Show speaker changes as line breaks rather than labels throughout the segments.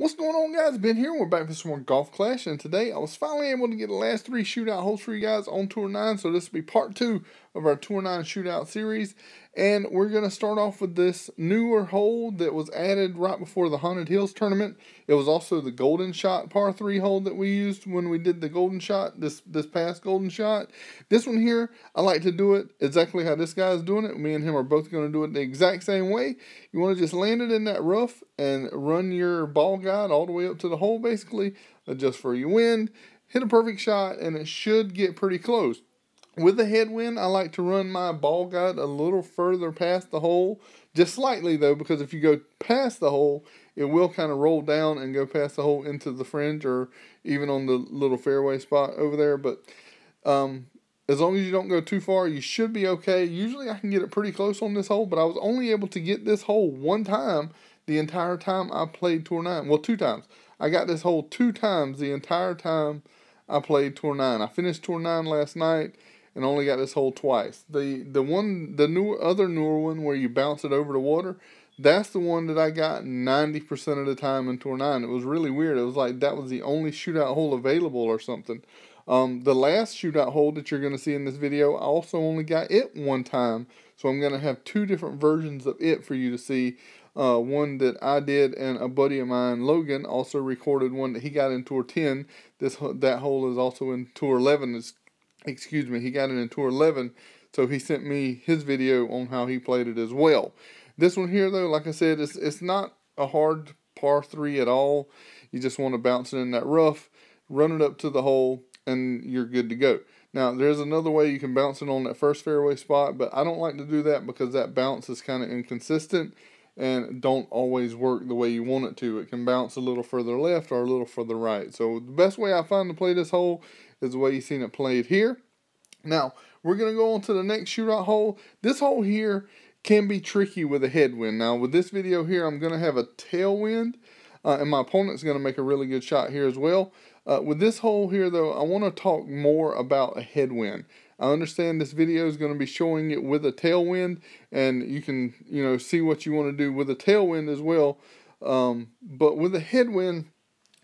What's going on, guys? Ben here. We're back for some more Golf Clash, and today I was finally able to get the last three shootout holes for you guys on Tour 9. So this will be part two of our Tour 9 shootout series. And we're going to start off with this newer hole that was added right before the Haunted Hills tournament. It was also the Golden Shot par 3 hole that we used when we did the Golden Shot, this, this past Golden Shot. This one here, I like to do it exactly how this guy's doing it. Me and him are both going to do it the exact same way. You want to just land it in that rough and run your ball guide all the way up to the hole basically, adjust for your wind, hit a perfect shot, and it should get pretty close. With a headwind, I like to run my ball guide a little further past the hole, just slightly though, because if you go past the hole, it will kind of roll down and go past the hole into the fringe or even on the little fairway spot over there. But um, as long as you don't go too far, you should be okay. Usually I can get it pretty close on this hole, but I was only able to get this hole one time the entire time I played Tour 9. Well, two times. I got this hole two times the entire time I played Tour 9. I finished Tour 9 last night and only got this hole twice. The the one the new other newer one where you bounce it over the water, that's the one that I got 90% of the time in Tour 9. It was really weird. It was like that was the only shootout hole available or something. Um, the last shootout hole that you're going to see in this video, I also only got it one time. So I'm going to have two different versions of it for you to see. Uh, one that I did and a buddy of mine, Logan, also recorded one that he got in Tour 10. This That hole is also in Tour 11. It's excuse me, he got it in Tour 11, so he sent me his video on how he played it as well. This one here, though, like I said, it's, it's not a hard par 3 at all. You just want to bounce it in that rough, run it up to the hole, and you're good to go. Now, there's another way you can bounce it on that first fairway spot, but I don't like to do that because that bounce is kind of inconsistent and don't always work the way you want it to. It can bounce a little further left or a little further right. So the best way I find to play this hole is the way you've seen it played here. Now, we're going to go on to the next shootout hole. This hole here can be tricky with a headwind. Now, with this video here, I'm going to have a tailwind, uh, and my opponent's going to make a really good shot here as well. Uh, with this hole here, though, I want to talk more about a headwind. I understand this video is going to be showing it with a tailwind, and you can, you know, see what you want to do with a tailwind as well. Um, but with a headwind,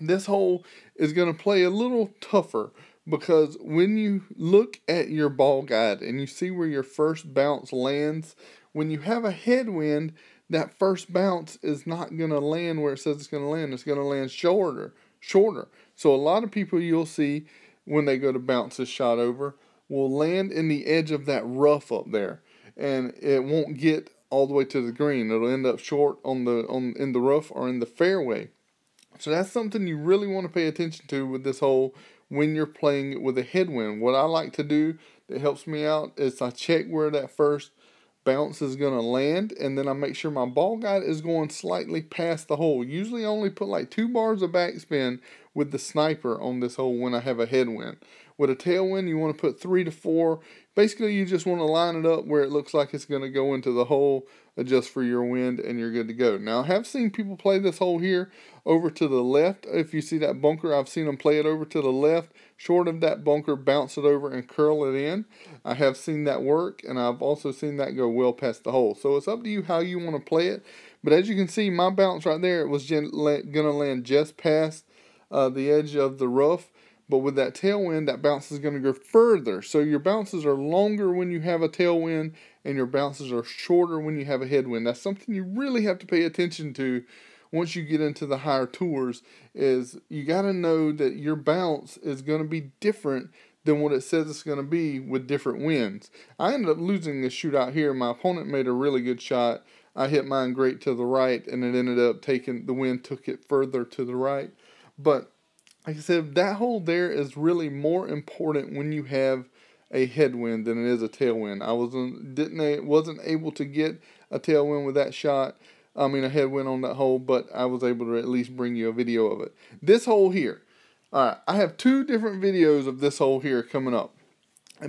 this hole is going to play a little tougher because when you look at your ball guide and you see where your first bounce lands, when you have a headwind, that first bounce is not going to land where it says it's going to land. It's going to land shorter, shorter. So a lot of people you'll see when they go to bounce this shot over will land in the edge of that rough up there, and it won't get all the way to the green. It'll end up short on the on in the rough or in the fairway. So that's something you really want to pay attention to with this hole when you're playing with a headwind. What I like to do that helps me out is I check where that first bounce is going to land and then I make sure my ball guide is going slightly past the hole. Usually I only put like two bars of backspin with the sniper on this hole when I have a headwind. With a tailwind, you want to put three to four. Basically, you just want to line it up where it looks like it's going to go into the hole, adjust for your wind, and you're good to go. Now, I have seen people play this hole here over to the left. If you see that bunker, I've seen them play it over to the left, short of that bunker, bounce it over and curl it in. I have seen that work, and I've also seen that go well past the hole. So it's up to you how you want to play it. But as you can see, my bounce right there, it was going to land just past uh, the edge of the rough but with that tailwind, that bounce is going to go further. So your bounces are longer when you have a tailwind, and your bounces are shorter when you have a headwind. That's something you really have to pay attention to once you get into the higher tours is you got to know that your bounce is going to be different than what it says it's going to be with different winds. I ended up losing this shootout here. My opponent made a really good shot. I hit mine great to the right, and it ended up taking the wind took it further to the right. But like I said, that hole there is really more important when you have a headwind than it is a tailwind. I wasn't didn't wasn't able to get a tailwind with that shot. I mean a headwind on that hole, but I was able to at least bring you a video of it. This hole here. All right, I have two different videos of this hole here coming up.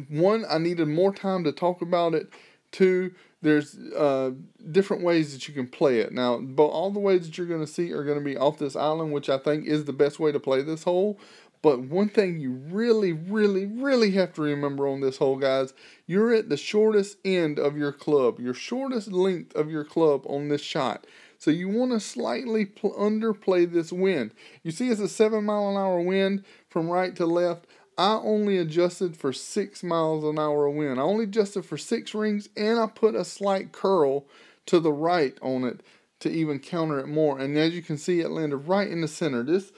One, I needed more time to talk about it. Two, there's uh, different ways that you can play it. Now, but all the ways that you're going to see are going to be off this island, which I think is the best way to play this hole. But one thing you really, really, really have to remember on this hole, guys, you're at the shortest end of your club, your shortest length of your club on this shot. So you want to slightly pl- underplay this wind. You see it's a 7 mile an hour wind from right to left. I only adjusted for 6 miles an hour wind. I only adjusted for 6 rings and I put a slight curl to the right on it to even counter it more. And as you can see, it landed right in the center. This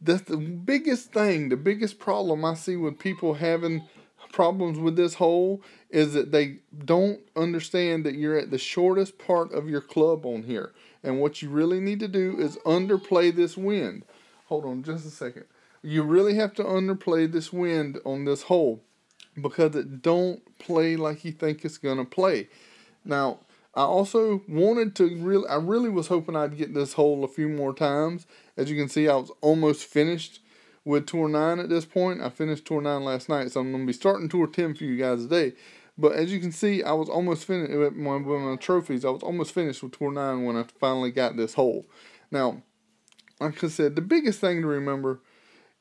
that's the biggest thing, the biggest problem I see with people having problems with this hole is that they don't understand that you're at the shortest part of your club on here. And what you really need to do is underplay this wind. Hold on just a second. You really have to underplay this wind on this hole because it don't play like you think it's going to play. Now, I also wanted to really, I really was hoping I'd get this hole a few more times. As you can see, I was almost finished with Tour 9 at this point. I finished Tour 9 last night, so I'm going to be starting Tour 10 for you guys today. But as you can see, I was almost finished with my, with my trophies. I was almost finished with Tour 9 when I finally got this hole. Now, like I said, the biggest thing to remember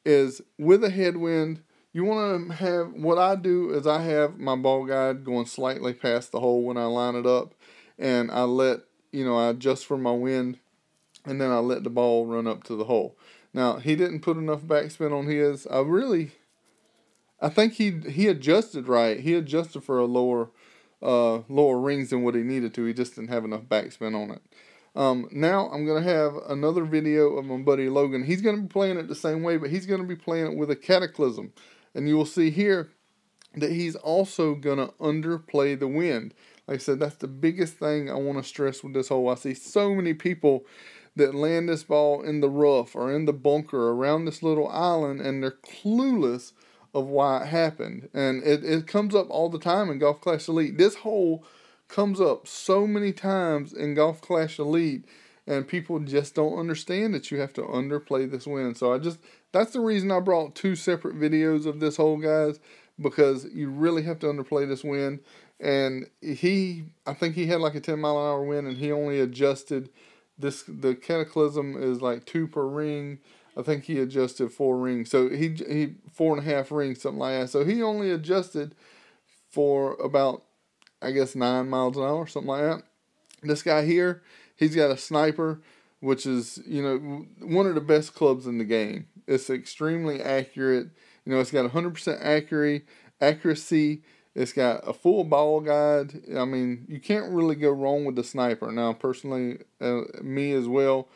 is with a headwind, you want to have what I do is I have my ball guide going slightly past the hole when I line it up and I let you know I adjust for my wind, and then I let the ball run up to the hole. Now he didn't put enough backspin on his. I really, I think he he adjusted right. He adjusted for a lower, uh, lower rings than what he needed to. He just didn't have enough backspin on it. Um, now I'm gonna have another video of my buddy Logan. He's gonna be playing it the same way, but he's gonna be playing it with a cataclysm, and you will see here that he's also gonna underplay the wind. Like I said, that's the biggest thing I want to stress with this hole. I see so many people that land this ball in the rough or in the bunker around this little island and they're clueless of why it happened. And it, it comes up all the time in Golf Clash Elite. This hole comes up so many times in Golf Clash Elite and people just don't understand that you have to underplay this wind. So I just that's the reason I brought two separate videos of this hole, guys, because you really have to underplay this wind and he I think he had like a 10 mile an hour wind and he only adjusted this the cataclysm is like two per ring. I think he adjusted four rings. So he he four and a half rings something like that. So he only adjusted for about I guess nine miles an hour something like that this guy here he's got a sniper which is you know one of the best clubs in the game it's extremely accurate you know it's got 100% accuracy accuracy it's got a full ball guide. I mean, you can't really go wrong with the sniper. Now, personally, uh, me as well,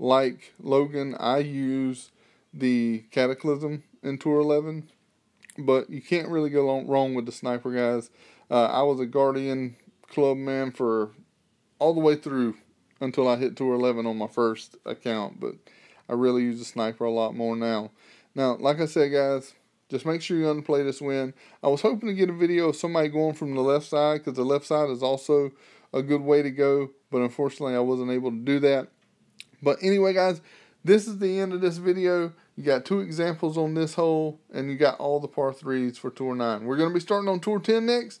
like Logan, I use the Cataclysm in Tour 11, but you can't really go wrong with the sniper guys. Uh, I was a Guardian club man for all the way through until I hit Tour 11 on my first account, but I really use the sniper a lot more now. Now, like I said, guys, just make sure you unplay this win. I was hoping to get a video of somebody going from the left side because the left side is also a good way to go. But unfortunately, I wasn't able to do that. But anyway, guys, this is the end of this video. You got two examples on this hole, and you got all the par 3s for Tour 9. We're going to be starting on Tour 10 next,